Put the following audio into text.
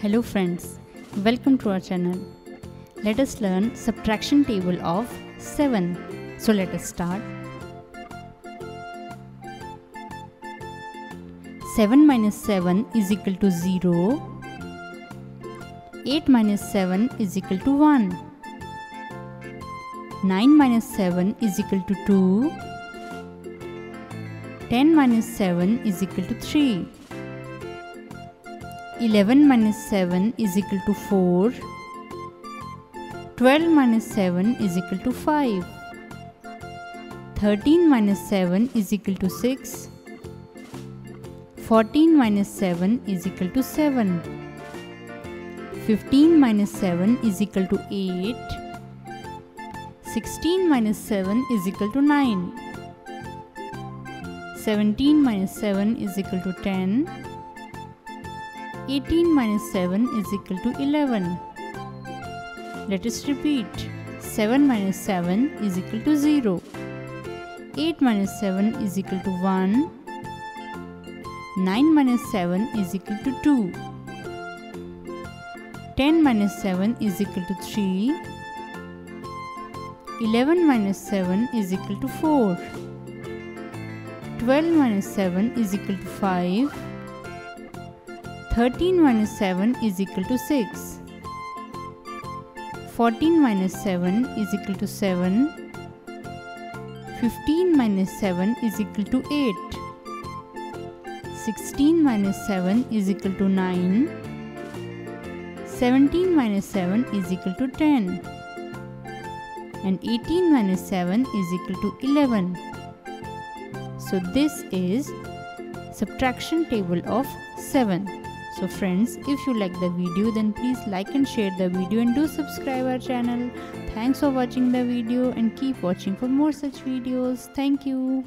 Hello friends, welcome to our channel. Let us learn subtraction table of 7. So let us start. 7 minus 7 is equal to 0. 8 minus 7 is equal to 1. 9 minus 7 is equal to 2. 10 minus 7 is equal to 3. 11 minus 7 is equal to 4. 12 minus 7 is equal to 5. 13 minus 7 is equal to 6. 14 minus 7 is equal to 7. 15 minus 7 is equal to 8. 16 minus 7 is equal to 9. 17 minus 7 is equal to 10. 18 minus 7 is equal to 11. Let us repeat. 7 minus 7 is equal to 0. 8 minus 7 is equal to 1. 9 minus 7 is equal to 2. 10 minus 7 is equal to 3. 11 minus 7 is equal to 4. 12 minus 7 is equal to 5. 13 minus 7 is equal to 6. 14 minus 7 is equal to 7. 15 minus 7 is equal to 8. 16 minus 7 is equal to 9. 17 minus 7 is equal to 10. And 18 minus 7 is equal to 11. So this is subtraction table of 7. So friends, if you like the video then please like and share the video and do subscribe our channel. Thanks for watching the video and keep watching for more such videos. Thank you.